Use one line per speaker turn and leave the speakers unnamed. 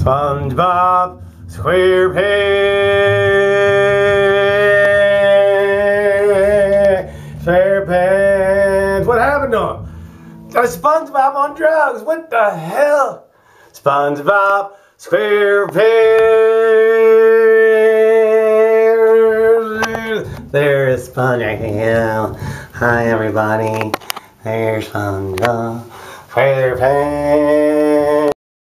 SpongeBob SquarePants. SquarePants. What happened to him? Got SpongeBob on drugs. What the hell? SpongeBob SquarePants. There's SpongeBob. Hi everybody. There's SpongeBob SquarePants.